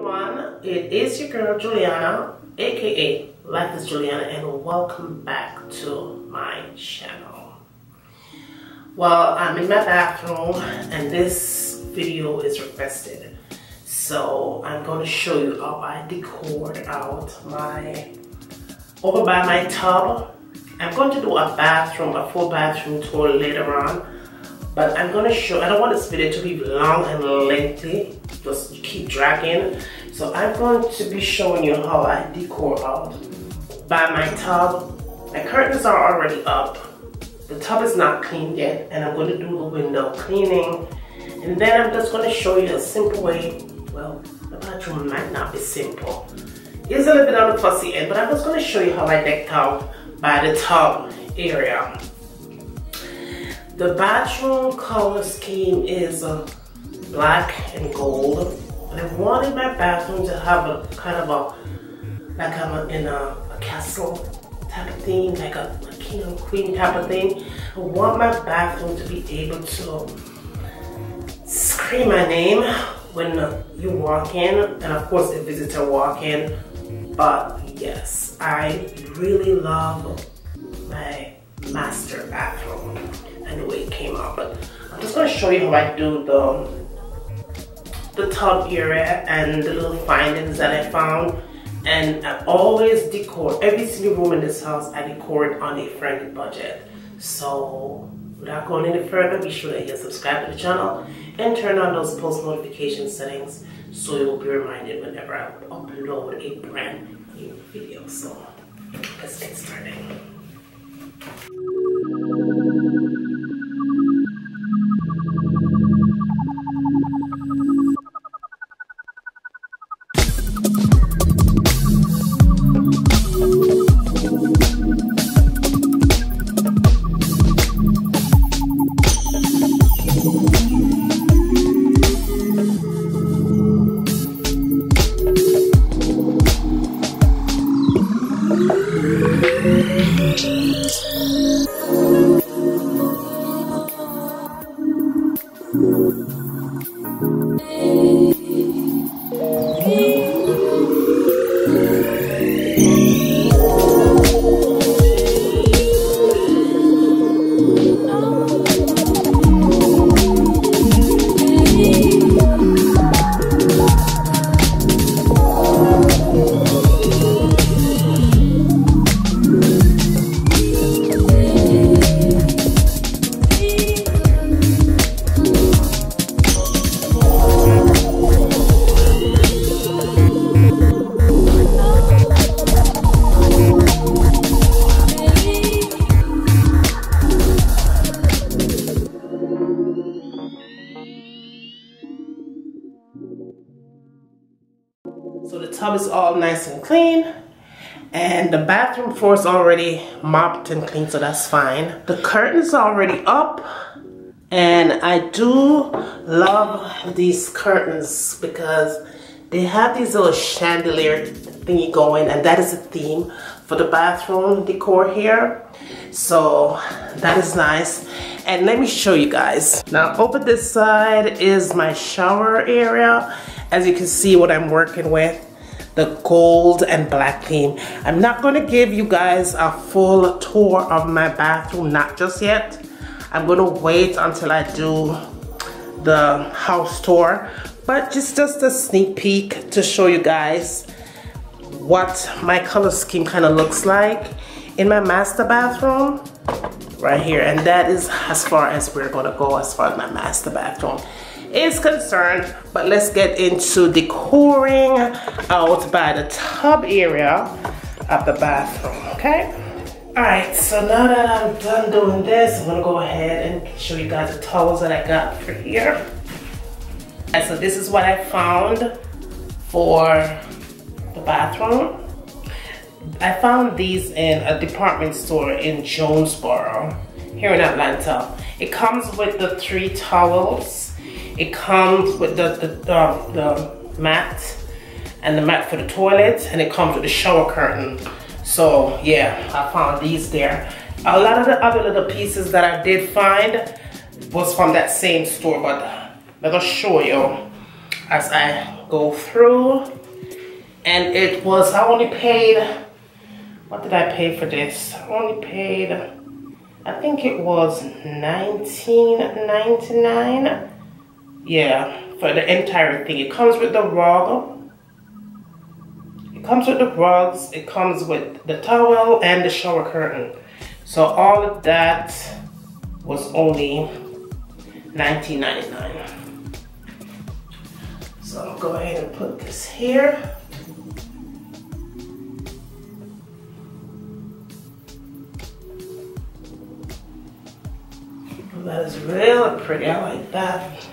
everyone, it is your girl Juliana, aka Life as Juliana, and welcome back to my channel. Well, I'm in my bathroom and this video is requested. So I'm going to show you how I decored out my, over by my tub. I'm going to do a bathroom, a full bathroom tour later on. But I'm to show, I don't want this video to be long and lengthy just keep dragging. So I'm going to be showing you how I decor out by my tub. My curtains are already up. The tub is not cleaned yet and I'm going to do the window cleaning. And then I'm just going to show you a simple way. Well, the bathroom might not be simple. It's a little bit on the fussy end, but I'm just going to show you how I decked out by the tub area. The bathroom color scheme is uh, black and gold. I wanted my bathroom to have a kind of a, like I'm in a, a castle type of thing, like a, a king and queen type of thing. I want my bathroom to be able to scream my name when you walk in, and of course a visitor walk in. But yes, I really love my master bathroom and the way it came out. But I'm just gonna show you how I do the the tub area and the little findings that I found. And I always decor every single room in this house. I decor it on a friendly budget. So without going any further, be sure that you subscribe to the channel and turn on those post notification settings so you will be reminded whenever I upload a brand new video. So let's get started. And the bathroom floor is already mopped and clean, so that's fine. The curtains are already up. And I do love these curtains because they have these little chandelier thingy going and that is a theme for the bathroom decor here. So that is nice. And let me show you guys. Now over this side is my shower area. As you can see what I'm working with the gold and black theme. I'm not gonna give you guys a full tour of my bathroom, not just yet. I'm gonna wait until I do the house tour, but just, just a sneak peek to show you guys what my color scheme kind of looks like in my master bathroom right here. And that is as far as we're gonna go as far as my master bathroom is concerned. But let's get into decoring out by the tub area of the bathroom, okay? All right, so now that I'm done doing this, I'm gonna go ahead and show you guys the towels that I got for here. And so this is what I found for the bathroom. I found these in a department store in Jonesboro, here in Atlanta. It comes with the three towels. It comes with the, the, the, mat and the mat for the toilet, and it comes with the shower curtain. So yeah, I found these there. A lot of the other little pieces that I did find was from that same store, but let us show you as I go through and it was I only paid what did I pay for this I only paid I think it was 19.99 yeah for the entire thing. It comes with the rug. It comes with the rugs. It comes with the towel and the shower curtain. So all of that was only 19.99 so I'll go ahead and put this here. That is really pretty. I like that.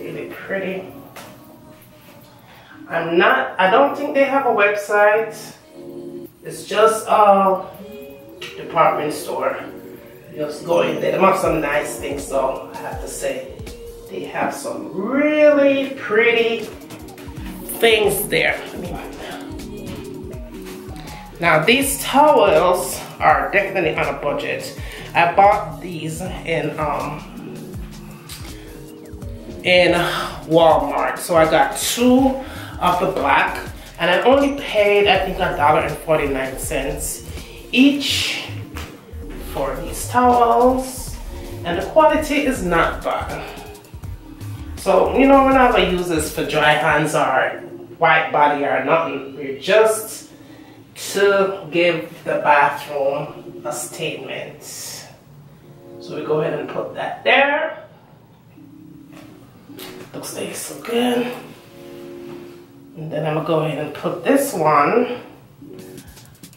Really pretty. I'm not, I don't think they have a website. It's just a department store. Just go in there. They have some nice things though, I have to say. They have some really pretty things there. Now these towels are definitely on a budget. I bought these in um in Walmart. So I got two of the black and I only paid I think a dollar and 49 cents each for these towels and the quality is not bad. So you know whenever I use this for dry hands or white body or nothing, we're just to give the bathroom a statement. So we go ahead and put that there. Looks like so good. And then I'm gonna go ahead and put this one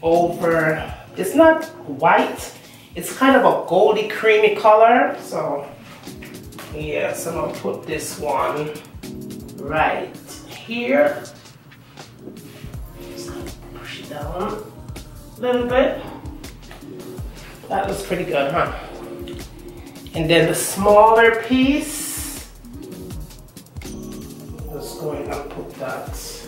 over, it's not white, it's kind of a goldy creamy color. So yes, I'm gonna put this one right here. Just push it down a little bit. That looks pretty good, huh? And then the smaller piece, going to put that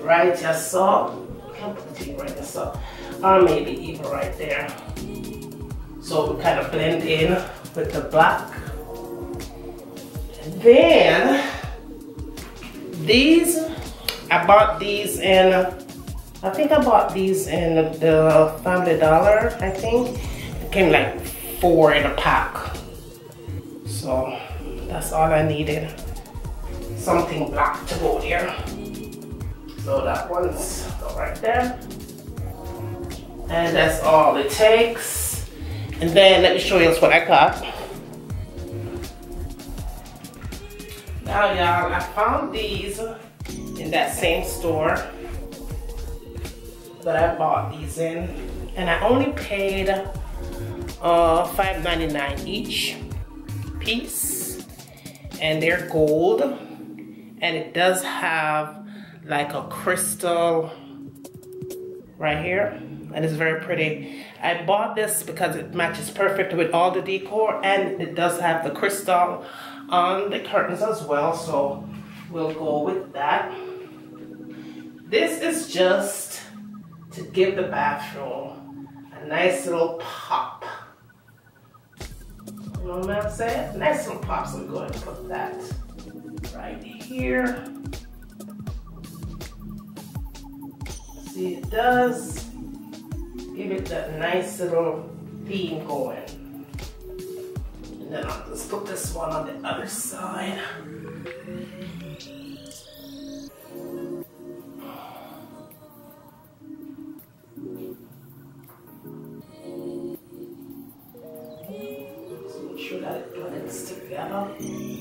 right just so. Can't put it right just so. Or maybe even right there. So we kind of blend in with the black. And then these, I bought these in, I think I bought these in the Family Dollar, I think. It came like four in a pack. So that's all I needed. Something black to go there. So that one's right there. And that's all it takes. And then let me show you what I got. Now y'all, I found these in that same store that I bought these in. And I only paid uh, $5.99 each piece and they're gold and it does have like a crystal right here and it's very pretty. I bought this because it matches perfect with all the decor and it does have the crystal on the curtains as well so we'll go with that. This is just to give the bathroom a nice little pop. You know what I'm saying? Nice little pop, so we go ahead and put that right here. See, it does give it that nice little theme going. And then I'll just put this one on the other side. So that it blends together. Make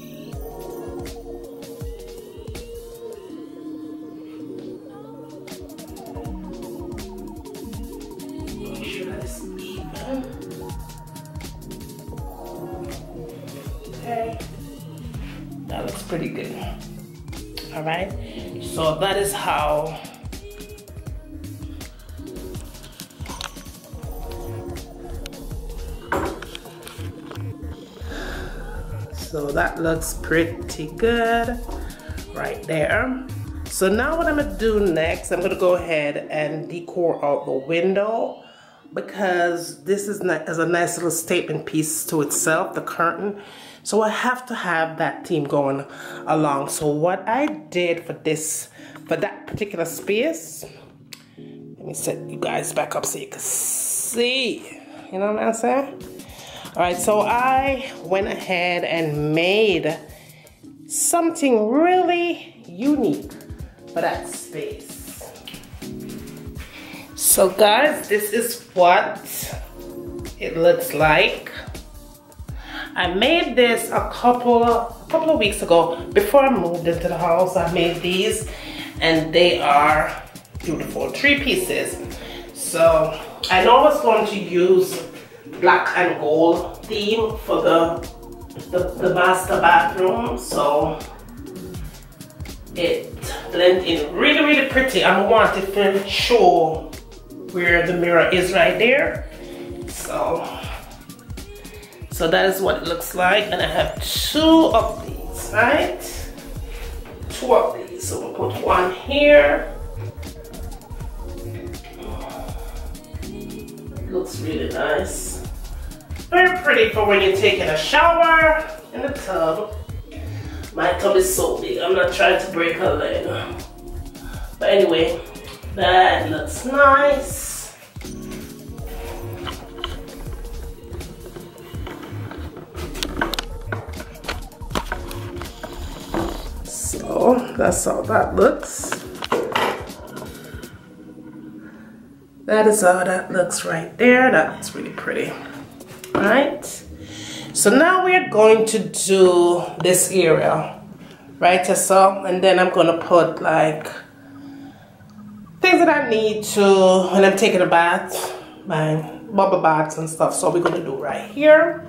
that is how So that looks pretty good right there. So now what I'm gonna do next, I'm gonna go ahead and decor out the window because this is, is a nice little statement piece to itself, the curtain. So I have to have that theme going along. So what I did for this, for that particular space, let me set you guys back up so you can see. You know what I'm saying? All right, so I went ahead and made something really unique for that space. So guys, this is what it looks like. I made this a couple a couple of weeks ago before I moved into the house. I made these and they are beautiful three pieces. So I know I was going to use black and gold theme for the the, the master bathroom. So it blend in really really pretty. I want it to show where the mirror is right there. So so that is what it looks like. And I have two of these, right? Two of these. So we'll put one here. Looks really nice. Very pretty for when you're taking a shower in the tub. My tub is so big, I'm not trying to break her leg. But anyway, that looks nice. That's how that looks. That is how that looks right there. That's really pretty. All right. So now we're going to do this area, right? So, and then I'm going to put like things that I need to when I'm taking a bath, my bubble baths and stuff. So we're going to do right here.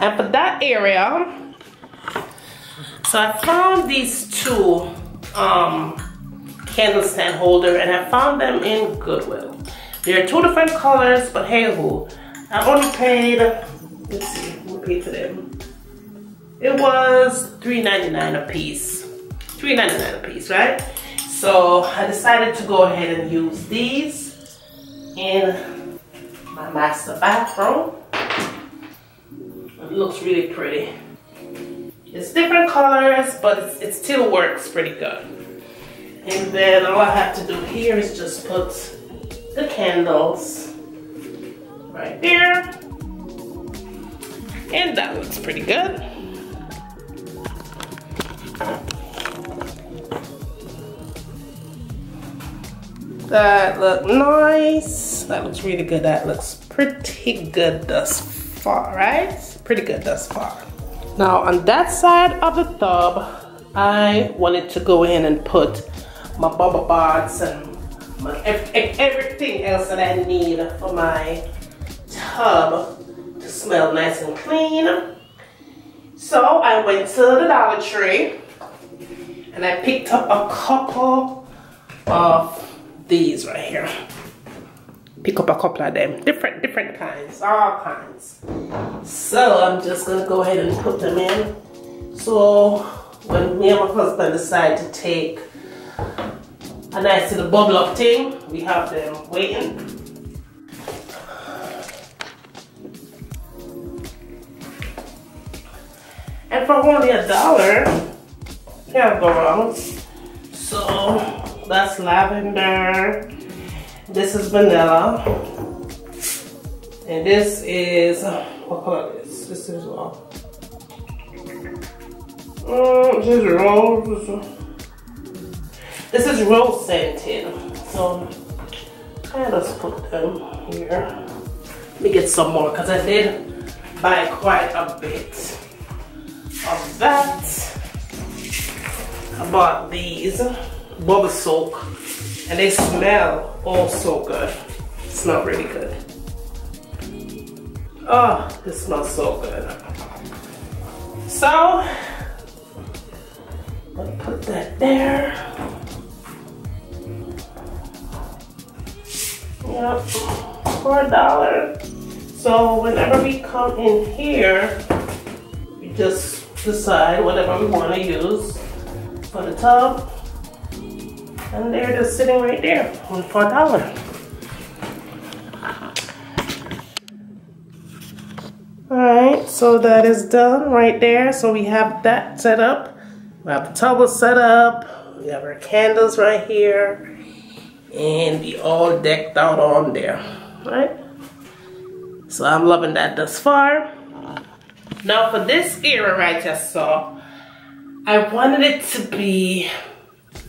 And for that area, so I found these two um, candle stand holder and I found them in Goodwill. They're two different colors, but hey who. I only paid, let's see, what paid for them. It was $3.99 a piece. $3.99 a piece, right? So I decided to go ahead and use these in my master bathroom. It looks really pretty. It's different colors, but it still works pretty good. And then all I have to do here is just put the candles right there. And that looks pretty good. That look nice. That looks really good. That looks pretty good thus far, right? Pretty good thus far. Now on that side of the tub, I wanted to go in and put my bubble baths and my, everything else that I need for my tub to smell nice and clean. So I went to the Dollar Tree and I picked up a couple of these right here. Pick up a couple of them. Different different kinds all kinds so i'm just gonna go ahead and put them in. So when me and my husband decide to take a nice little bubble up thing we have them waiting. And for only a dollar can't go wrong so that's lavender. This is vanilla. And this is, what is this? This is, uh, this is rose. This is rose scented. So, I just put them here. Let me get some more because I did buy quite a bit of that. I bought these bubble soak and they smell all so good. Smell really good. Oh, this smells so good. So, let me put that there. Yep, for a dollar. So whenever we come in here, we just decide whatever we want to use for the tub and they're just sitting right there for a dollar. All Alright, so that is done right there. So we have that set up. We have the towel set up. We have our candles right here. And we all decked out on there. Right? So I'm loving that thus far. Now for this era right just saw, I wanted it to be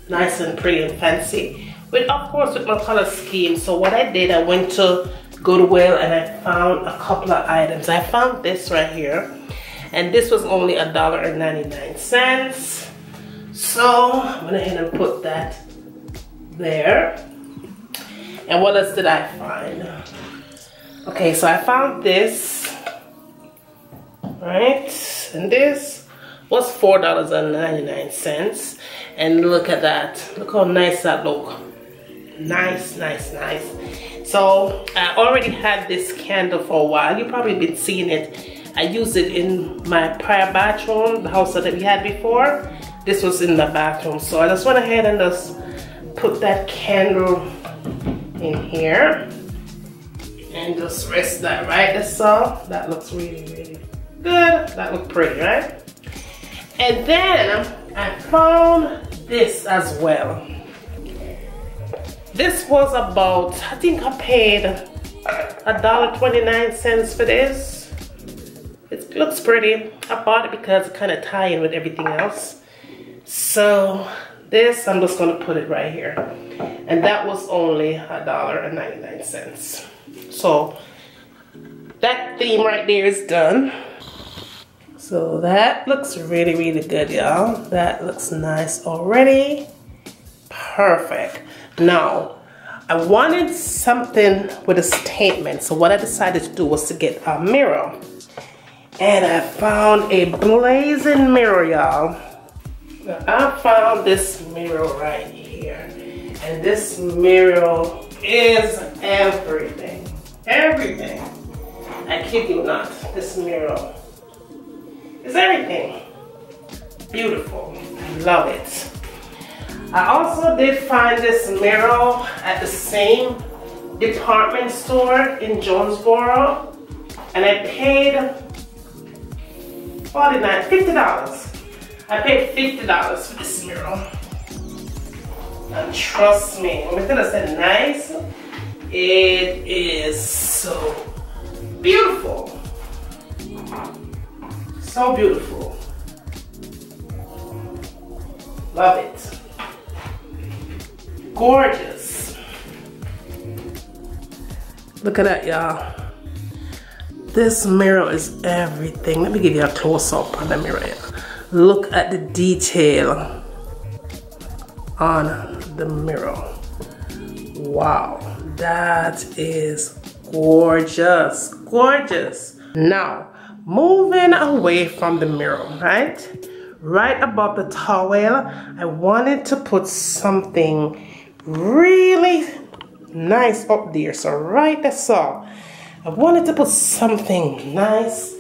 nice and pretty and fancy. With of course with my color scheme. So what I did, I went to Goodwill and I found a couple of items. I found this right here. And this was only a dollar and 99 cents. So I went ahead and put that there. And what else did I find? Okay, so I found this, right? And this was $4.99. And look at that. Look how nice that look. Nice, nice, nice. So I already had this candle for a while. You've probably been seeing it. I used it in my prior bathroom, the house that we had before. This was in the bathroom. So I just went ahead and just put that candle in here and just rest that right all that looks really really good that looks pretty right and then I found this as well this was about I think I paid a dollar 29 cents for this. It looks pretty. I bought it because it kind of tie in with everything else. So this I'm just gonna put it right here. And that was only a dollar and 99 cents. So that theme right there is done. So that looks really really good y'all. That looks nice already. Perfect now I wanted something with a statement so what I decided to do was to get a mirror and I found a blazing mirror y'all I found this mirror right here. And this mirror is everything. Everything. I kid you not. This mirror is everything. Beautiful. I love it. I also did find this mirror at the same department store in Jonesboro. And I paid $49, $50. I paid $50 for this mirror. And trust me, when we gonna say nice, it is so beautiful. So beautiful. Love it. Gorgeous. Look at that, y'all. This mirror is everything. Let me give you a close up on the mirror. Look at the detail on the mirror. Wow, that is gorgeous, gorgeous. Now, moving away from the mirror, right? Right above the towel, I wanted to put something really nice up there. So right that's all. I wanted to put something nice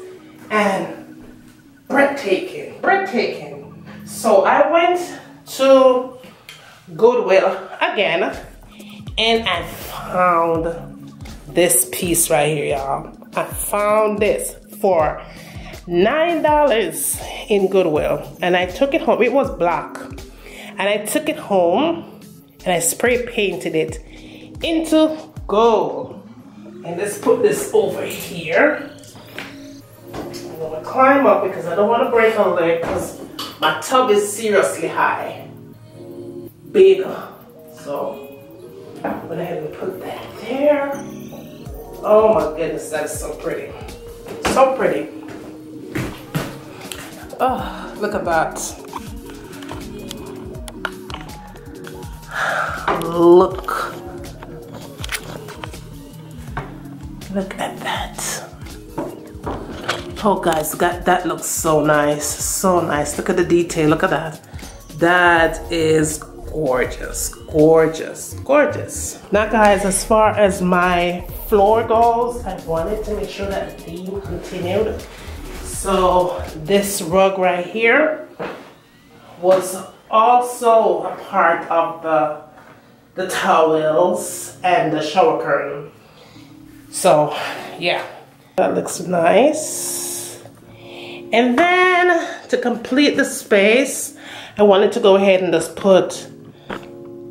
and breathtaking, breathtaking. So I went to Goodwill again and I found this piece right here, y'all. I found this for $9 in Goodwill and I took it home. It was black and I took it home and I spray painted it into gold. And let's put this over here. I'm gonna climb up because I don't want to break a leg because my tub is seriously high. Big. So I'm gonna have to put that there. Oh my goodness, that is so pretty. So pretty. Oh, look at that. Look. Look at that. Oh guys, that, that looks so nice, so nice. Look at the detail, look at that. That is gorgeous, gorgeous, gorgeous. Now guys, as far as my floor goes, I wanted to make sure that the theme continued. So this rug right here was also a part of the, the towels and the shower curtain. So yeah, That looks nice. And then to complete the space, I wanted to go ahead and just put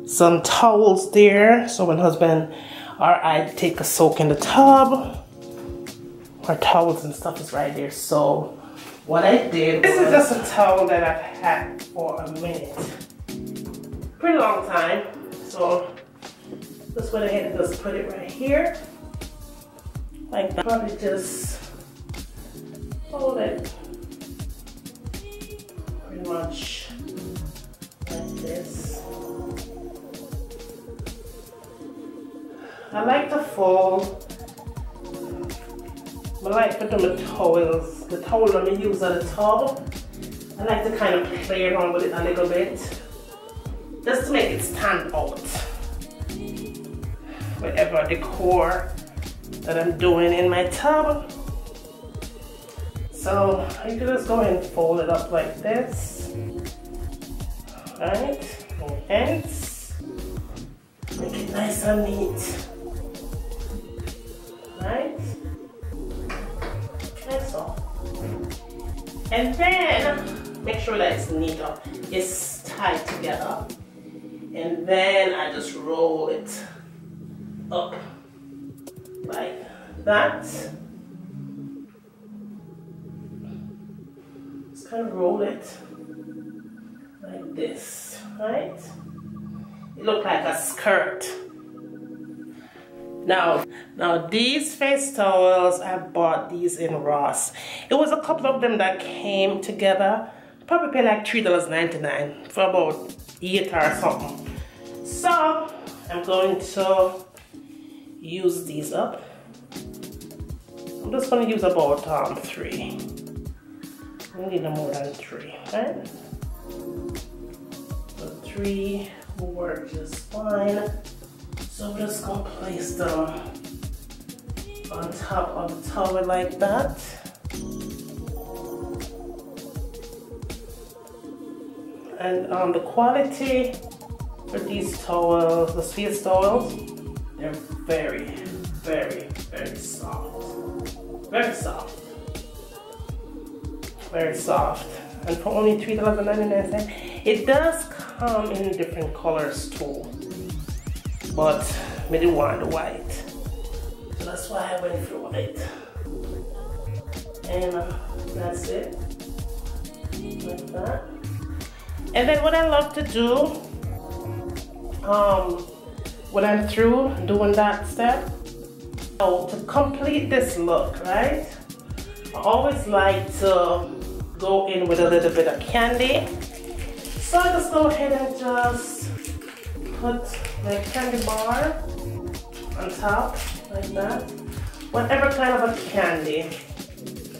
some towels there. So when husband or I take a soak in the tub, our towels and stuff is right there. So what I did, this is just a towel that I've had for a minute. Pretty long time. So just went ahead and just put it right here. Like that. Probably just hold it pretty much like this. I like to fold I like to do my towels. The towel I'm use on the tub. I like to kind of play around with it a little bit. Just to make it stand out. Whatever decor that I'm doing in my tub. So you can just go ahead and fold it up like this. Right, ends. Make it nice and neat. Right? That's all. And then make sure that it's neat up. It's tied together. And then I just roll it up like that. Just kind of roll it like this, right? It look like a skirt. Now, now these face towels, I bought these in Ross. It was a couple of them that came together. Probably pay like $3.99 for about eight or something. So, I'm going to use these up. I'm just going to use about um, three. I need no more than three, right? So three will work just fine. So I'm just gonna place them on top of the towel like that. And um, the quality for these towels, the Swiss towels, they're very, very, very soft. Very soft. Very soft. And for only $3.99, it does come in different colors too. But didn't want the white. So that's why I went through it. And uh, that's it. Like that. And then what I love to do, um, when I'm through doing that step. So to complete this look, right? I always like to go in with a little bit of candy. So I just go ahead and just put my candy bar on top like that. Whatever kind of a candy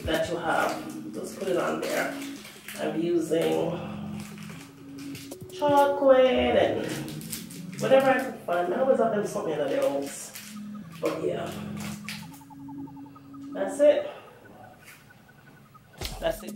that you have, just put it on there. I'm using chocolate and whatever I can find. I always have them something in the else. But yeah. That's it. That's it.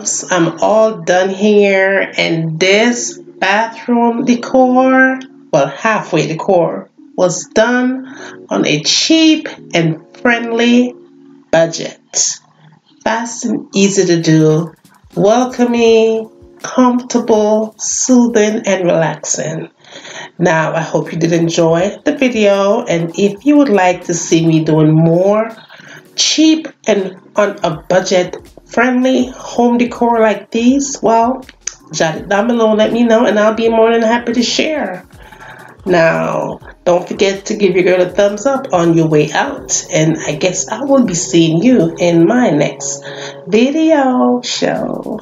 Loves i'm all done here. And this bathroom decor well halfway decor was done on a cheap and friendly budget. Fast and easy to do. Welcoming, comfortable, soothing, and relaxing. Now, I hope you did enjoy the video, and if you would like to see me doing more cheap and on a budget friendly home decor like these, well, jot it down below, let me know, and I'll be more than happy to share. Now, don't forget to give your girl a thumbs up on your way out, and I guess I will be seeing you in my next video show.